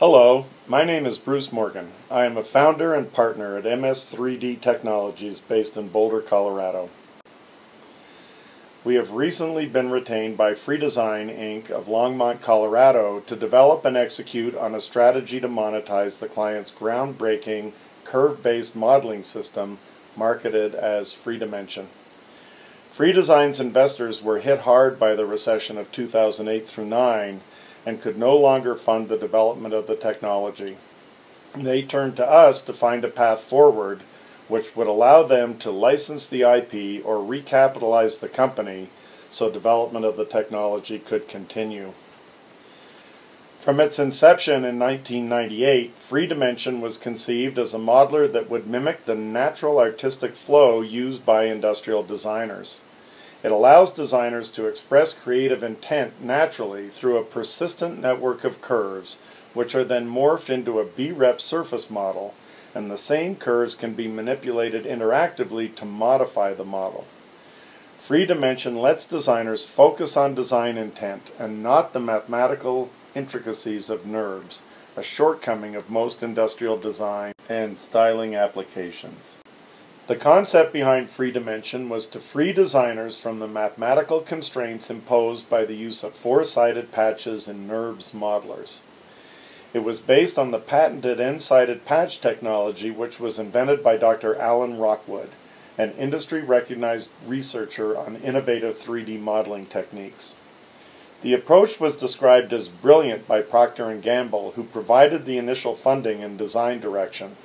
Hello, my name is Bruce Morgan. I am a founder and partner at MS3D Technologies based in Boulder, Colorado. We have recently been retained by Free Design Inc. of Longmont, Colorado to develop and execute on a strategy to monetize the client's groundbreaking curve-based modeling system marketed as Free Dimension. Free Design's investors were hit hard by the recession of 2008 through 9 and could no longer fund the development of the technology. They turned to us to find a path forward which would allow them to license the IP or recapitalize the company so development of the technology could continue. From its inception in 1998, Free Dimension was conceived as a modeler that would mimic the natural artistic flow used by industrial designers. It allows designers to express creative intent naturally through a persistent network of curves, which are then morphed into a B-rep surface model, and the same curves can be manipulated interactively to modify the model. Free dimension lets designers focus on design intent and not the mathematical intricacies of NURBS, a shortcoming of most industrial design and styling applications. The concept behind free dimension was to free designers from the mathematical constraints imposed by the use of four-sided patches in NURBS modelers. It was based on the patented n-sided patch technology which was invented by Dr. Alyn Rockwood, an industry-recognized researcher on innovative 3D modeling techniques. The approach was described as brilliant by Procter & Gamble, who provided the initial funding and design direction.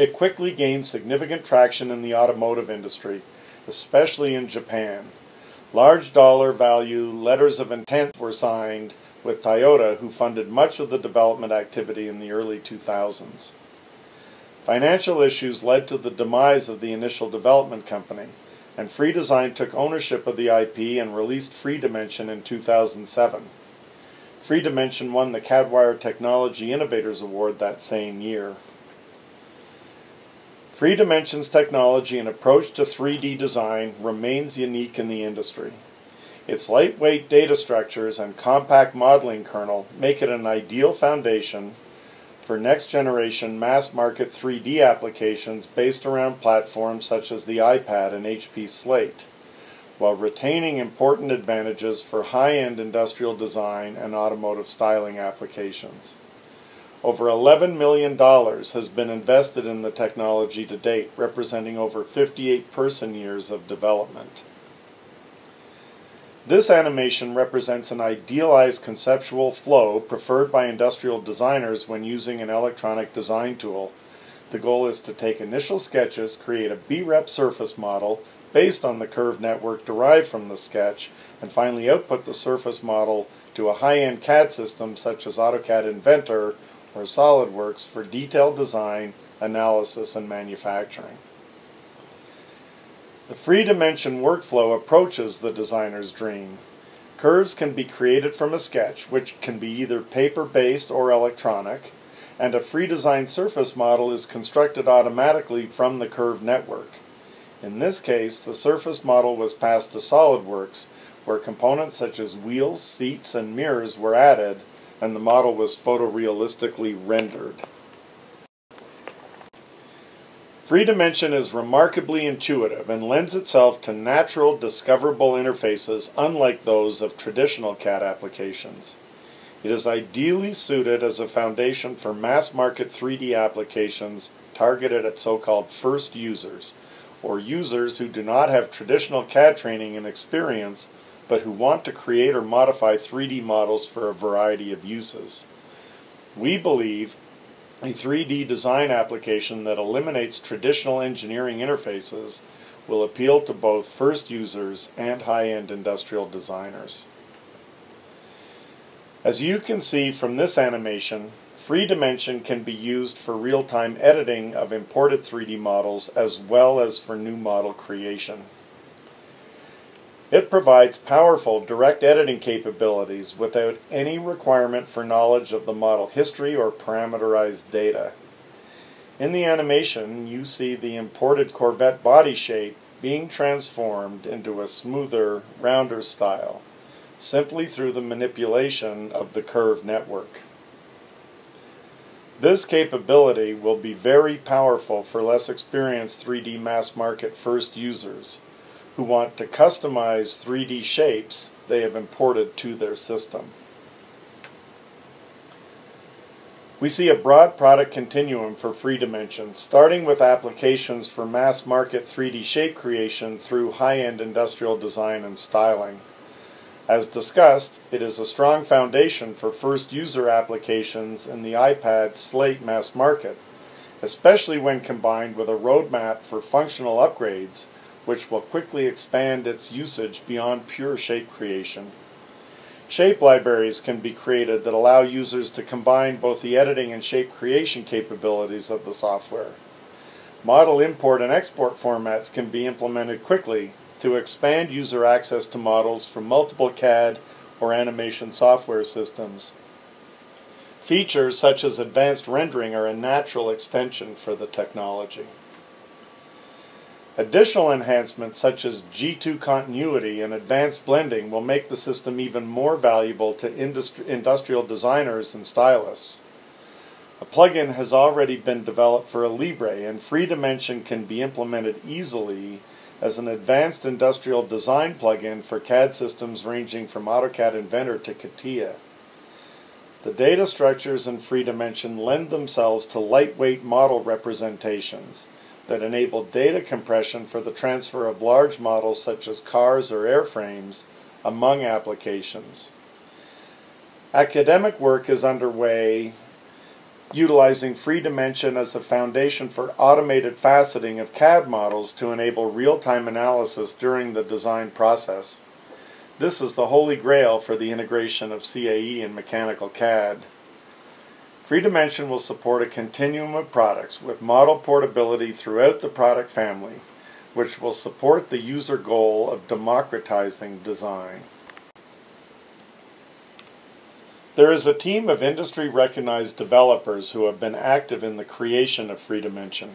It quickly gained significant traction in the automotive industry, especially in Japan. Large dollar value letters of intent were signed with Toyota, who funded much of the development activity in the early 2000s. Financial issues led to the demise of the initial development company, and FreeDesign took ownership of the IP and released FreeDimension in 2007. FreeDimension won the Cadwire Technology Innovators Award that same year. FreeDimension's technology and approach to 3D design remains unique in the industry. Its lightweight data structures and compact modeling kernel make it an ideal foundation for next generation mass market 3D applications based around platforms such as the iPad and HP Slate, while retaining important advantages for high end industrial design and automotive styling applications. Over $11 million has been invested in the technology to date, representing over 58 person years of development. This animation represents an idealized conceptual flow preferred by industrial designers when using an electronic design tool. The goal is to take initial sketches, create a B-rep surface model based on the curve network derived from the sketch, and finally output the surface model to a high-end CAD system such as AutoCAD Inventor or SolidWorks for detailed design, analysis, and manufacturing. The free dimension workflow approaches the designer's dream. Curves can be created from a sketch, which can be either paper-based or electronic, and a free design surface model is constructed automatically from the curve network. In this case, the surface model was passed to SolidWorks, where components such as wheels, seats, and mirrors were added, and the model was photorealistically rendered. Free Dimension is remarkably intuitive and lends itself to natural discoverable interfaces unlike those of traditional CAD applications. It is ideally suited as a foundation for mass market 3D applications targeted at so-called first users, or users who do not have traditional CAD training and experience but who want to create or modify 3D models for a variety of uses. We believe a 3D design application that eliminates traditional engineering interfaces will appeal to both first users and high-end industrial designers. As you can see from this animation, Free Dimension can be used for real-time editing of imported 3D models as well as for new model creation. It provides powerful direct editing capabilities without any requirement for knowledge of the model history or parameterized data. In the animation, you see the imported Corvette body shape being transformed into a smoother, rounder style, simply through the manipulation of the curve network. This capability will be very powerful for less experienced 3D mass market first users who want to customize 3D shapes they have imported to their system. We see a broad product continuum for Freedimension, starting with applications for mass market 3D shape creation through high-end industrial design and styling. As discussed, it is a strong foundation for first user applications in the iPad Slate mass market, especially when combined with a roadmap for functional upgrades, which will quickly expand its usage beyond pure shape creation. Shape libraries can be created that allow users to combine both the editing and shape creation capabilities of the software. Model import and export formats can be implemented quickly to expand user access to models from multiple CAD or animation software systems. Features such as advanced rendering are a natural extension for the technology. Additional enhancements such as G2 continuity and advanced blending will make the system even more valuable to industri industrial designers and stylists. A plugin has already been developed for Alibre and Freedimension can be implemented easily as an advanced industrial design plugin for CAD systems ranging from AutoCAD Inventor to CATIA. The data structures in Freedimension lend themselves to lightweight model representations that enable data compression for the transfer of large models such as cars or airframes among applications. Academic work is underway utilizing free dimension as a foundation for automated faceting of CAD models to enable real-time analysis during the design process. This is the holy grail for the integration of CAE and mechanical CAD. Freedimension will support a continuum of products with model portability throughout the product family, which will support the user goal of democratizing design. There is a team of industry recognized developers who have been active in the creation of Freedimension.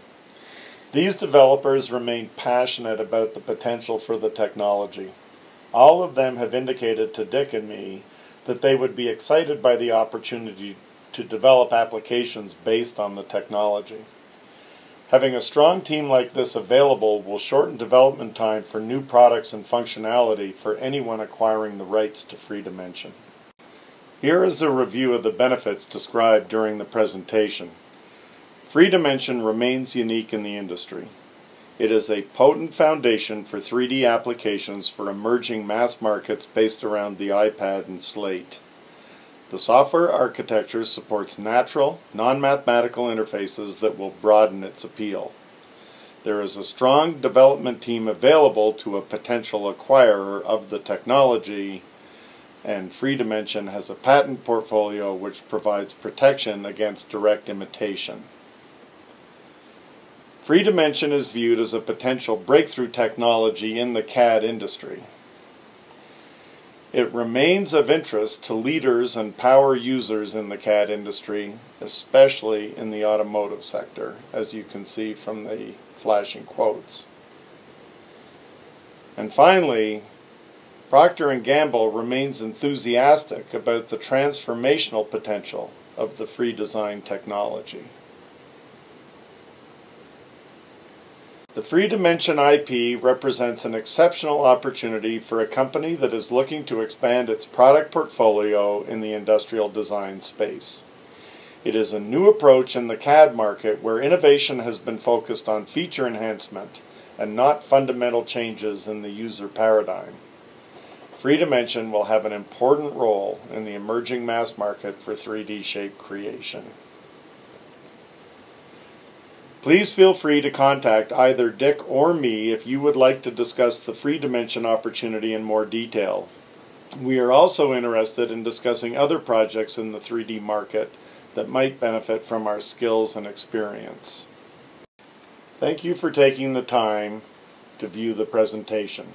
These developers remain passionate about the potential for the technology. All of them have indicated to Dick and me that they would be excited by the opportunity to develop applications based on the technology. Having a strong team like this available will shorten development time for new products and functionality for anyone acquiring the rights to Freedimension. Here is a review of the benefits described during the presentation. Freedimension remains unique in the industry. It is a potent foundation for 3D applications for emerging mass markets based around the iPad and Slate. The software architecture supports natural, non-mathematical interfaces that will broaden its appeal. There is a strong development team available to a potential acquirer of the technology, and Freedimension has a patent portfolio which provides protection against direct imitation. Freedimension is viewed as a potential breakthrough technology in the CAD industry. It remains of interest to leaders and power users in the CAD industry, especially in the automotive sector, as you can see from the flashing quotes. And finally, Procter & Gamble remains enthusiastic about the transformational potential of the free design technology. The Free Dimension IP represents an exceptional opportunity for a company that is looking to expand its product portfolio in the industrial design space. It is a new approach in the CAD market where innovation has been focused on feature enhancement and not fundamental changes in the user paradigm. Free Dimension will have an important role in the emerging mass market for 3D shape creation. Please feel free to contact either Dick or me if you would like to discuss the free dimension opportunity in more detail. We are also interested in discussing other projects in the 3D market that might benefit from our skills and experience. Thank you for taking the time to view the presentation.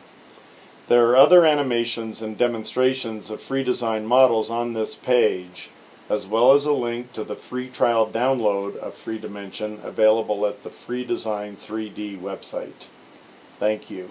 There are other animations and demonstrations of free design models on this page as well as a link to the free trial download of Free Dimension available at the Free Design 3D website. Thank you.